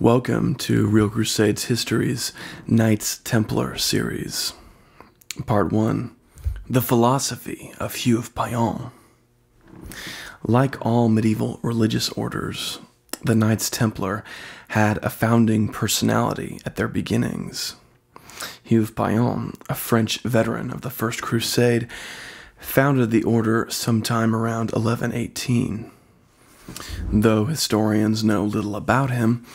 Welcome to Real Crusades History's Knights Templar series. Part 1 The Philosophy of Hugh of Payens. Like all medieval religious orders, the Knights Templar had a founding personality at their beginnings. Hugh of Payens, a French veteran of the First Crusade, founded the order sometime around 1118. Though historians know little about him,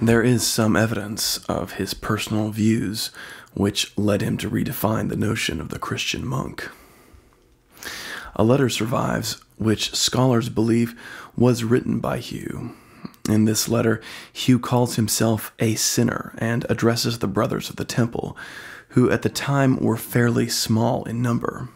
there is some evidence of his personal views which led him to redefine the notion of the Christian monk. A letter survives which scholars believe was written by Hugh. In this letter, Hugh calls himself a sinner and addresses the brothers of the temple, who at the time were fairly small in number.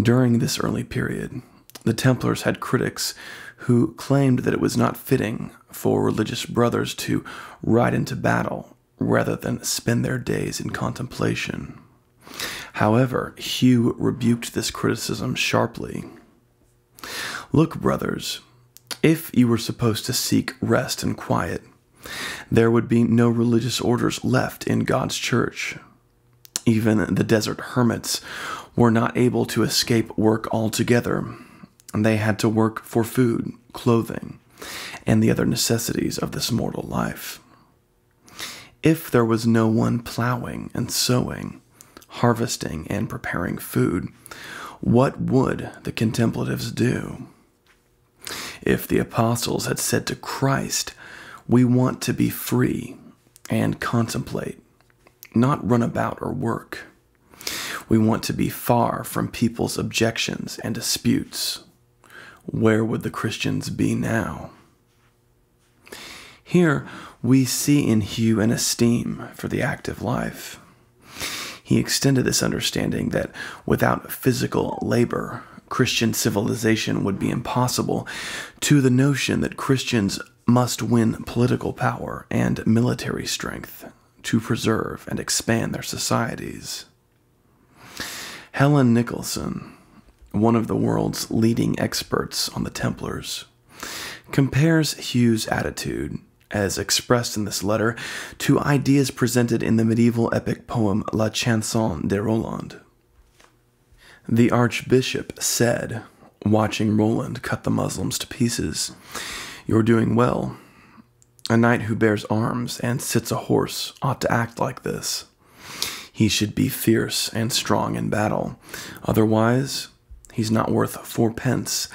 During this early period, the Templars had critics who claimed that it was not fitting for religious brothers to ride into battle rather than spend their days in contemplation. However, Hugh rebuked this criticism sharply. Look, brothers, if you were supposed to seek rest and quiet, there would be no religious orders left in God's church. Even the desert hermits were not able to escape work altogether. They had to work for food, clothing, and the other necessities of this mortal life. If there was no one plowing and sowing, harvesting and preparing food, what would the contemplatives do? If the apostles had said to Christ, We want to be free and contemplate, not run about or work. We want to be far from people's objections and disputes. Where would the Christians be now? Here we see in Hugh an esteem for the active life. He extended this understanding that without physical labor, Christian civilization would be impossible to the notion that Christians must win political power and military strength to preserve and expand their societies. Helen Nicholson, one of the world's leading experts on the Templars, compares Hugh's attitude as expressed in this letter, to ideas presented in the medieval epic poem La Chanson de Roland. The archbishop said, watching Roland cut the Muslims to pieces, You're doing well. A knight who bears arms and sits a horse ought to act like this. He should be fierce and strong in battle. Otherwise, he's not worth fourpence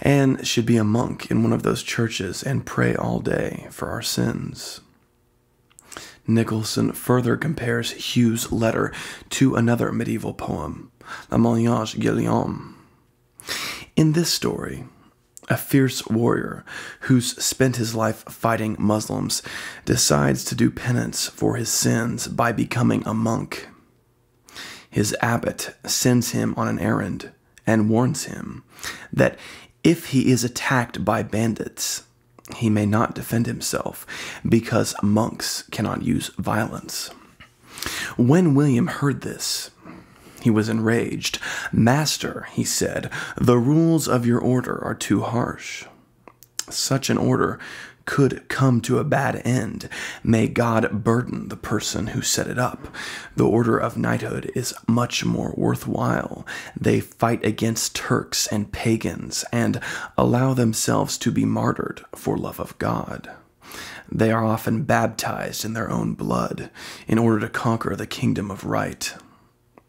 and should be a monk in one of those churches and pray all day for our sins. Nicholson further compares Hugh's letter to another medieval poem, La Moniage Guillaume. In this story, a fierce warrior who's spent his life fighting Muslims decides to do penance for his sins by becoming a monk. His abbot sends him on an errand and warns him that if he is attacked by bandits, he may not defend himself because monks cannot use violence. When William heard this, he was enraged. Master, he said, the rules of your order are too harsh. Such an order could come to a bad end. May God burden the person who set it up. The order of knighthood is much more worthwhile. They fight against Turks and pagans and allow themselves to be martyred for love of God. They are often baptized in their own blood in order to conquer the kingdom of right.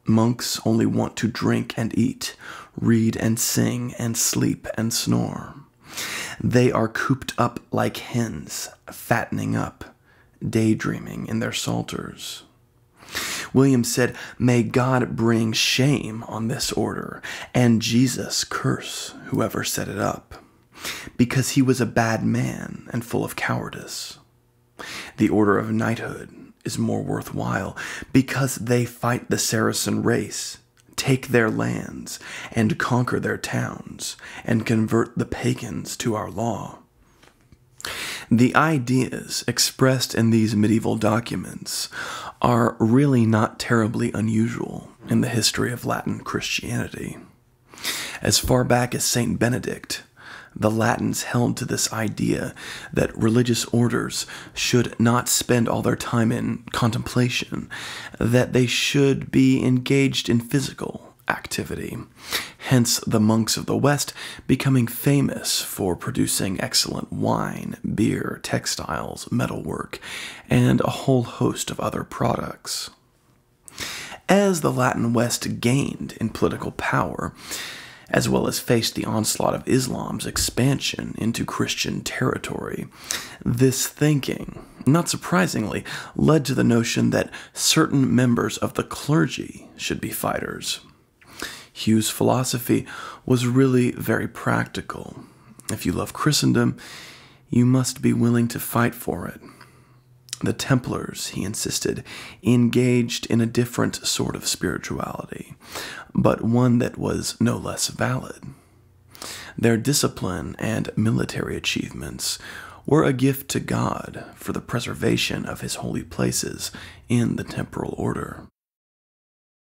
Monks only want to drink and eat, read and sing, and sleep and snore. They are cooped up like hens, fattening up, daydreaming in their psalters. William said, May God bring shame on this order, and Jesus curse whoever set it up, because he was a bad man and full of cowardice. The order of knighthood is more worthwhile because they fight the Saracen race take their lands, and conquer their towns, and convert the pagans to our law. The ideas expressed in these medieval documents are really not terribly unusual in the history of Latin Christianity. As far back as St. Benedict, The Latins held to this idea that religious orders should not spend all their time in contemplation, that they should be engaged in physical activity. Hence, the monks of the West becoming famous for producing excellent wine, beer, textiles, metalwork, and a whole host of other products. As the Latin West gained in political power, as well as faced the onslaught of Islam's expansion into Christian territory. This thinking, not surprisingly, led to the notion that certain members of the clergy should be fighters. Hugh's philosophy was really very practical. If you love Christendom, you must be willing to fight for it. The Templars, he insisted, engaged in a different sort of spirituality, but one that was no less valid. Their discipline and military achievements were a gift to God for the preservation of his holy places in the temporal order.